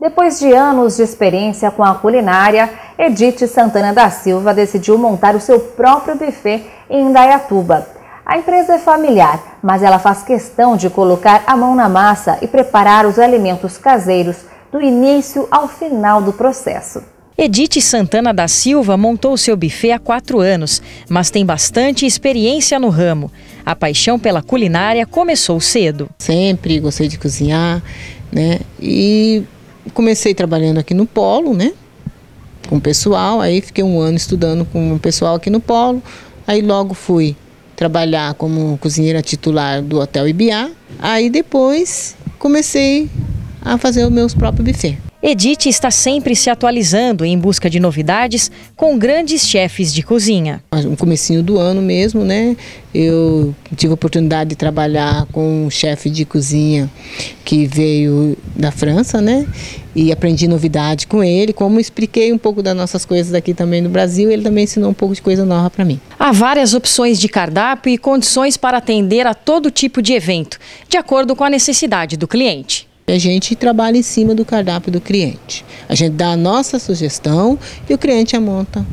Depois de anos de experiência com a culinária, Edith Santana da Silva decidiu montar o seu próprio buffet em Indaiatuba. A empresa é familiar, mas ela faz questão de colocar a mão na massa e preparar os alimentos caseiros do início ao final do processo. Edith Santana da Silva montou seu buffet há quatro anos, mas tem bastante experiência no ramo. A paixão pela culinária começou cedo. Sempre gostei de cozinhar, né? E comecei trabalhando aqui no Polo, né? Com o pessoal, aí fiquei um ano estudando com o pessoal aqui no Polo. Aí logo fui trabalhar como cozinheira titular do Hotel Ibiá. Aí depois comecei a fazer os meus próprios buffets. Edith está sempre se atualizando em busca de novidades com grandes chefes de cozinha. No comecinho do ano mesmo, né, eu tive a oportunidade de trabalhar com um chefe de cozinha que veio da França, né, e aprendi novidade com ele, como expliquei um pouco das nossas coisas aqui também no Brasil, ele também ensinou um pouco de coisa nova para mim. Há várias opções de cardápio e condições para atender a todo tipo de evento, de acordo com a necessidade do cliente. A gente trabalha em cima do cardápio do cliente. A gente dá a nossa sugestão e o cliente a monta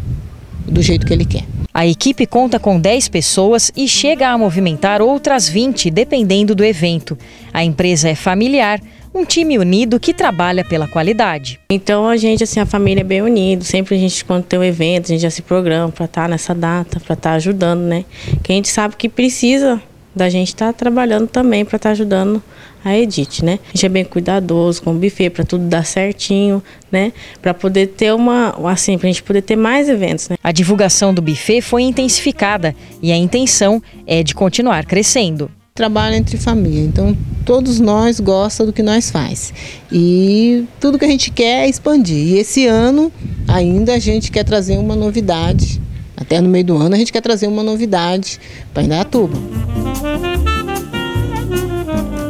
do jeito que ele quer. A equipe conta com 10 pessoas e chega a movimentar outras 20, dependendo do evento. A empresa é familiar, um time unido que trabalha pela qualidade. Então a gente, assim, a família é bem unida. Sempre a gente, quando tem um evento, a gente já se programa para estar tá nessa data, para estar tá ajudando, né? Que a gente sabe que precisa da gente estar tá trabalhando também para estar tá ajudando a Edith, né? A gente é bem cuidadoso com o buffet para tudo dar certinho, né? Para poder ter uma, assim, para a gente poder ter mais eventos, né? A divulgação do buffet foi intensificada e a intenção é de continuar crescendo. Trabalho entre família, então todos nós gostamos do que nós faz e tudo que a gente quer é expandir. E esse ano ainda a gente quer trazer uma novidade até no meio do ano a gente quer trazer uma novidade para Indaiatuba. Thank you.